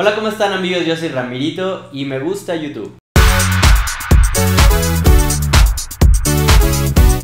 Hola, ¿cómo están amigos? Yo soy Ramirito y me gusta YouTube.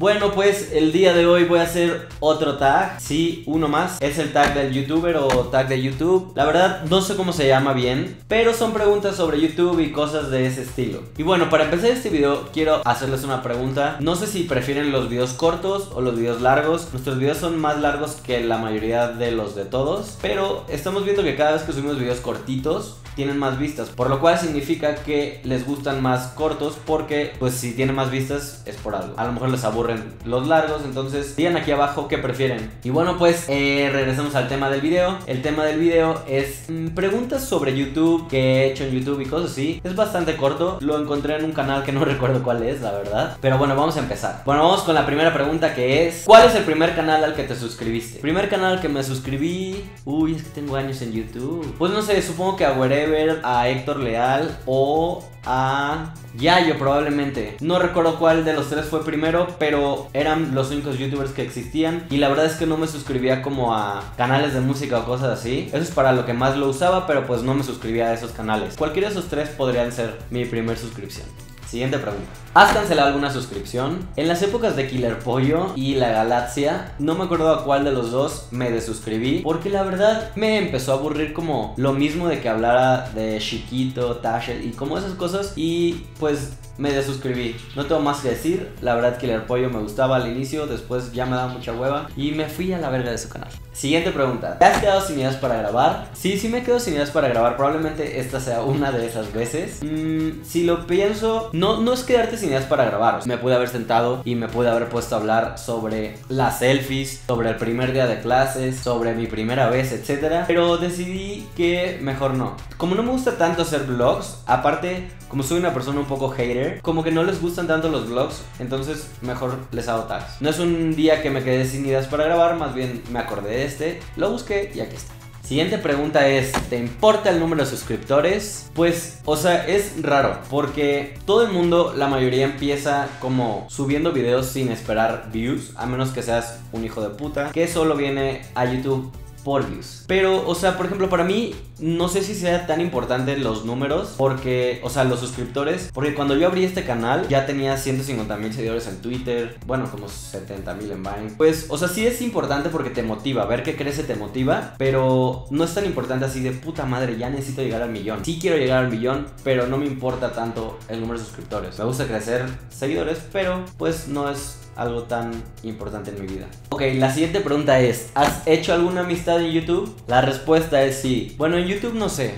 Bueno, pues el día de hoy voy a hacer otro tag. Sí, uno más. Es el tag del youtuber o tag de YouTube. La verdad, no sé cómo se llama bien, pero son preguntas sobre YouTube y cosas de ese estilo. Y bueno, para empezar este video, quiero hacerles una pregunta. No sé si prefieren los videos cortos o los videos largos. Nuestros videos son más largos que la mayoría de los de todos, pero estamos viendo que cada vez que subimos videos cortitos, tienen más vistas, por lo cual significa que les gustan más cortos porque pues si tienen más vistas es por algo. A lo mejor les aburren los largos, entonces digan aquí abajo qué prefieren. Y bueno pues eh, regresemos al tema del video. El tema del video es mm, preguntas sobre YouTube que he hecho en YouTube y cosas así. Es bastante corto, lo encontré en un canal que no recuerdo cuál es, la verdad. Pero bueno, vamos a empezar. Bueno, vamos con la primera pregunta que es ¿Cuál es el primer canal al que te suscribiste? Primer canal que me suscribí... Uy, es que tengo años en YouTube. Pues no sé, supongo que a ver a Héctor Leal o a Yayo probablemente. No recuerdo cuál de los tres fue primero, pero eran los únicos youtubers que existían. Y la verdad es que no me suscribía como a canales de música o cosas así. Eso es para lo que más lo usaba, pero pues no me suscribía a esos canales. Cualquiera de esos tres podrían ser mi primer suscripción. Siguiente pregunta. ¿Has cancelado alguna suscripción? En las épocas de Killer Pollo y La Galaxia, no me acuerdo a cuál de los dos me desuscribí, porque la verdad me empezó a aburrir como lo mismo de que hablara de Chiquito, Tasha y como esas cosas, y pues me desuscribí. No tengo más que decir. La verdad que el pollo me gustaba al inicio, después ya me daba mucha hueva y me fui a la verga de su canal. Siguiente pregunta. ¿Te has quedado sin ideas para grabar? Sí, sí me quedo sin ideas para grabar. Probablemente esta sea una de esas veces. Mm, si lo pienso, no, no es quedarte sin ideas para grabar. me pude haber sentado y me pude haber puesto a hablar sobre las selfies, sobre el primer día de clases, sobre mi primera vez, etc. Pero decidí que mejor no. Como no me gusta tanto hacer vlogs, aparte, como soy una persona un poco hater, como que no les gustan tanto los vlogs, entonces mejor les hago tags. No es un día que me quedé sin ideas para grabar, más bien me acordé de este, lo busqué y aquí está. Siguiente pregunta es, ¿te importa el número de suscriptores? Pues, o sea, es raro, porque todo el mundo, la mayoría empieza como subiendo videos sin esperar views, a menos que seas un hijo de puta, que solo viene a YouTube por views. Pero, o sea, por ejemplo, para mí, no sé si sea tan importante los números, porque, o sea, los suscriptores, porque cuando yo abrí este canal ya tenía 150 mil seguidores en Twitter, bueno, como 70 mil en Vine. Pues, o sea, sí es importante porque te motiva, ver que crece te motiva, pero no es tan importante así de puta madre, ya necesito llegar al millón. Sí quiero llegar al millón, pero no me importa tanto el número de suscriptores. Me gusta crecer seguidores, pero pues no es algo tan importante en mi vida. Ok, la siguiente pregunta es, ¿has hecho alguna amistad en YouTube? La respuesta es sí. Bueno, en YouTube no sé.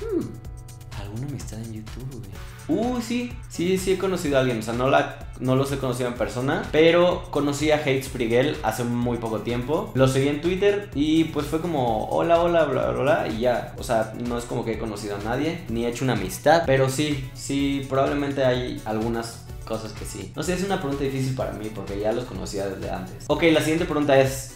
Hmm, ¿Alguna amistad en YouTube? Uh, sí, sí, sí he conocido a alguien. O sea, no, la, no los he conocido en persona. Pero conocí a Hate Sprigel hace muy poco tiempo. Lo seguí en Twitter y pues fue como hola, hola, bla, bla, bla. Y ya, o sea, no es como que he conocido a nadie ni he hecho una amistad. Pero sí, sí, probablemente hay algunas cosas que sí. No sé, es una pregunta difícil para mí porque ya los conocía desde antes. Ok, la siguiente pregunta es,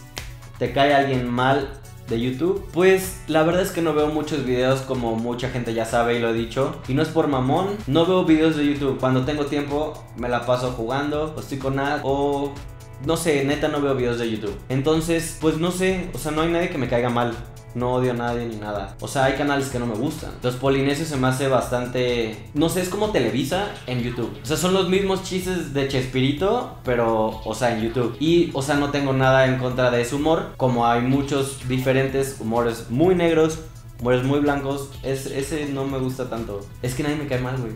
¿te cae alguien mal de YouTube? Pues la verdad es que no veo muchos videos como mucha gente ya sabe y lo he dicho. Y no es por mamón, no veo videos de YouTube. Cuando tengo tiempo me la paso jugando o estoy con nada o... No sé, neta no veo videos de YouTube. Entonces, pues no sé, o sea, no hay nadie que me caiga mal. No odio a nadie ni nada. O sea, hay canales que no me gustan. Los polinesios se me hace bastante. No sé, es como Televisa en YouTube. O sea, son los mismos chistes de Chespirito, pero, o sea, en YouTube. Y, o sea, no tengo nada en contra de ese humor. Como hay muchos diferentes humores muy negros, humores muy blancos. Es, ese no me gusta tanto. Es que nadie me cae mal, güey.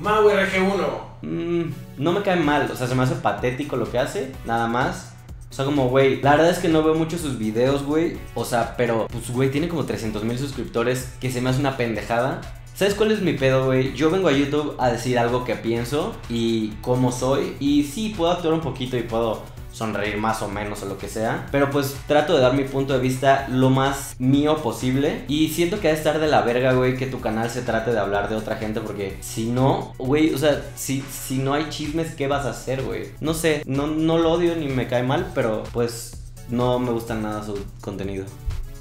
Mau RG1. Mm, no me cae mal. O sea, se me hace patético lo que hace. Nada más. O sea, como, güey, la verdad es que no veo mucho sus videos, güey. O sea, pero, pues, güey, tiene como 300 mil suscriptores, que se me hace una pendejada. ¿Sabes cuál es mi pedo, güey? Yo vengo a YouTube a decir algo que pienso y cómo soy. Y sí, puedo actuar un poquito y puedo sonreír más o menos o lo que sea. Pero pues trato de dar mi punto de vista lo más mío posible. Y siento que ha de estar de la verga, güey, que tu canal se trate de hablar de otra gente. Porque si no, güey, o sea, si, si no hay chismes, ¿qué vas a hacer, güey? No sé, no, no lo odio ni me cae mal, pero pues no me gusta nada su contenido.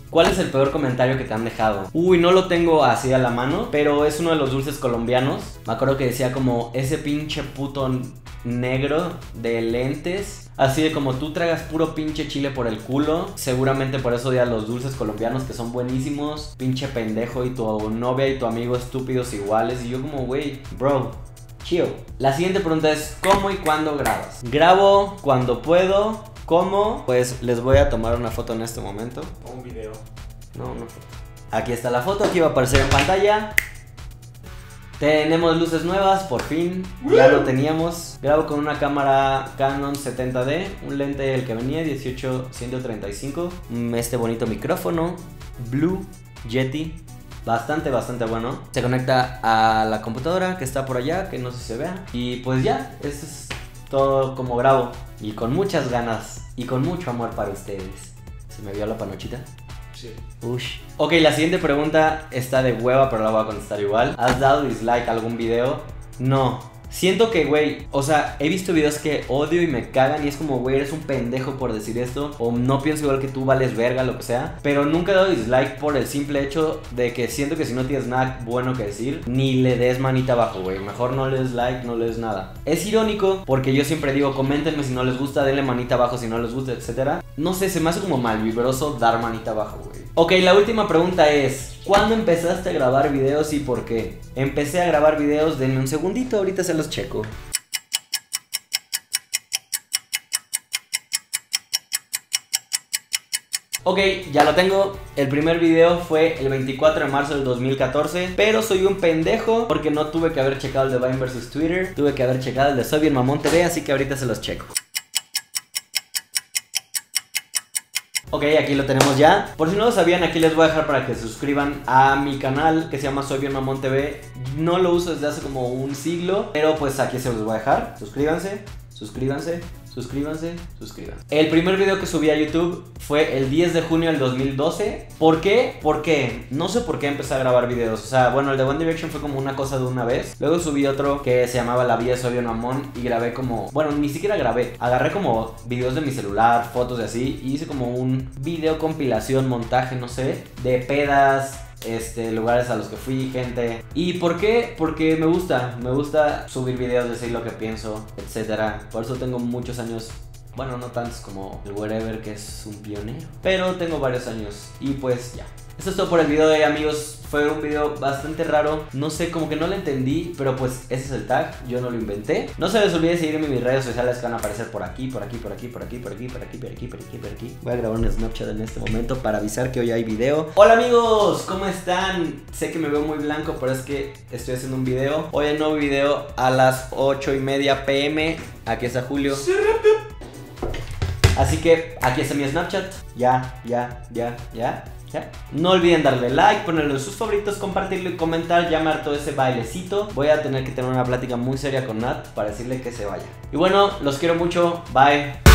¿Cuál es el peor comentario que te han dejado? Uy, no lo tengo así a la mano, pero es uno de los dulces colombianos. Me acuerdo que decía como, ese pinche puto negro de lentes. Así de como tú tragas puro pinche chile por el culo. Seguramente por eso odias los dulces colombianos que son buenísimos. Pinche pendejo y tu novia y tu amigo estúpidos iguales. Y yo como, güey, bro, chill. La siguiente pregunta es, ¿cómo y cuándo grabas? Grabo cuando puedo. ¿Cómo? Pues les voy a tomar una foto en este momento. O un video. No, una foto. Aquí está la foto, aquí va a aparecer en pantalla. Tenemos luces nuevas, por fin. Ya lo teníamos. Grabo con una cámara Canon 70D, un lente el que venía 18-135. Mm, Este bonito micrófono, Blue Yeti. Bastante, bastante bueno. Se conecta a la computadora que está por allá, que no sé si se vea. Y pues ya, eso es todo como grabo. Y con muchas ganas y con mucho amor para ustedes. ¿Se me vio la panochita? Sí. Ush. Ok, la siguiente pregunta está de hueva, pero la voy a contestar igual. ¿Has dado dislike a algún video? No. Siento que, güey, o sea, he visto videos que odio y me cagan y es como, güey, eres un pendejo por decir esto o no pienso igual que tú, vales verga, lo que sea. Pero nunca he dado dislike por el simple hecho de que siento que si no tienes nada bueno que decir, ni le des manita abajo, güey. Mejor no le des like, no le des nada. Es irónico porque yo siempre digo, coméntenme si no les gusta, denle manita abajo si no les gusta, etc. No sé, se me hace como malvibroso dar manita abajo, güey. Ok, la última pregunta es, ¿cuándo empezaste a grabar videos y por qué? Empecé a grabar videos, denme un segundito, ahorita se los checo. Ok, ya lo tengo. El primer video fue el 24 de marzo del 2014. Pero soy un pendejo porque no tuve que haber checado el de Vine vs Twitter. Tuve que haber checado el de Soy bien Mamón TV, así que ahorita se los checo. Ok, aquí lo tenemos ya. Por si no lo sabían, aquí les voy a dejar para que se suscriban a mi canal que se llama Soy Bien Mamón TV. No lo uso desde hace como un siglo, pero pues aquí se los voy a dejar. Suscríbanse, suscríbanse, suscríbanse, suscríbanse. El primer video que subí a YouTube fue el 10 de junio del 2012. ¿Por qué? Porque no sé por qué empecé a grabar videos. O sea, bueno, el de One Direction fue como una cosa de una vez. Luego subí otro que se llamaba La de Soy Bien Mamón y grabé como, bueno, ni siquiera grabé. Agarré como videos de mi celular, fotos de así y hice como un video compilación, montaje, no sé, de pedas, este, lugares a los que fui, gente. ¿Y por qué? Porque me gusta, me gusta subir videos, decir lo que pienso, etcétera. Por eso tengo muchos años. Bueno, no tantos como el Wherever, que es un pionero. Pero tengo varios años. Y pues ya. Esto es todo por el video de hoy, amigos. Fue un video bastante raro. No sé, como que no lo entendí. Pero pues ese es el tag. Yo no lo inventé. No se les olvide seguirme en mis redes sociales que van a aparecer por aquí, por aquí, por aquí, por aquí, por aquí, por aquí, por aquí, por aquí, por aquí. Voy a grabar un Snapchat en este momento para avisar que hoy hay video. Hola amigos, ¿cómo están? Sé que me veo muy blanco, pero es que estoy haciendo un video. Hoy hay nuevo video a las 8 y media pm. Aquí está Julio. Así que aquí está mi Snapchat. Ya, ya, ya, ya. No olviden darle like, ponerlo en sus favoritos, compartirlo y comentar, llamar todo ese bailecito. Voy a tener que tener una plática muy seria con Nat para decirle que se vaya. Y bueno, los quiero mucho. Bye.